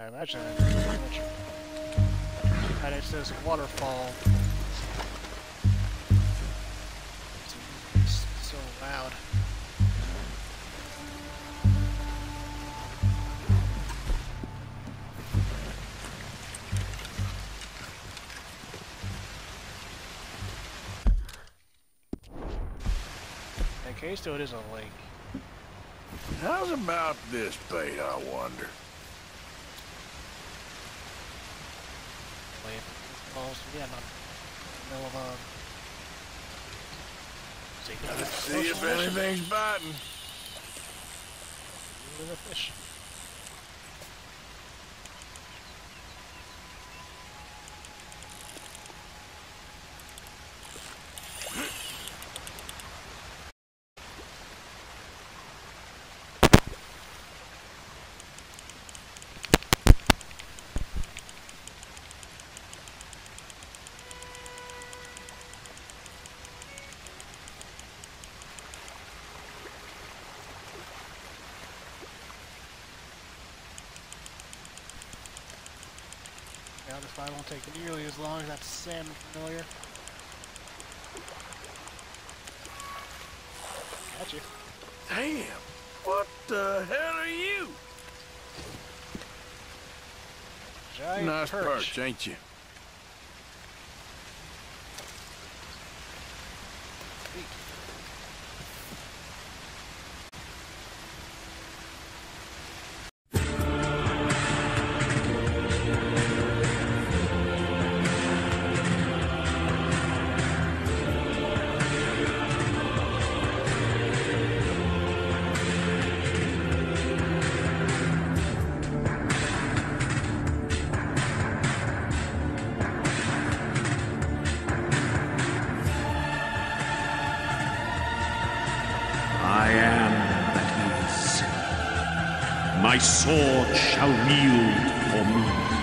I imagine. And it says waterfall. It's so loud. In case though it is a lake. How's about this bait, I wonder? Wait, balls, yeah, not middle of a. See, see if anything's biting. With a fish. Yeah, this fight won't take nearly as long as that salmon familiar. Got you. Damn, what the hell are you? Giant nice perch. perch, ain't you? I am that is. My sword shall wield for me.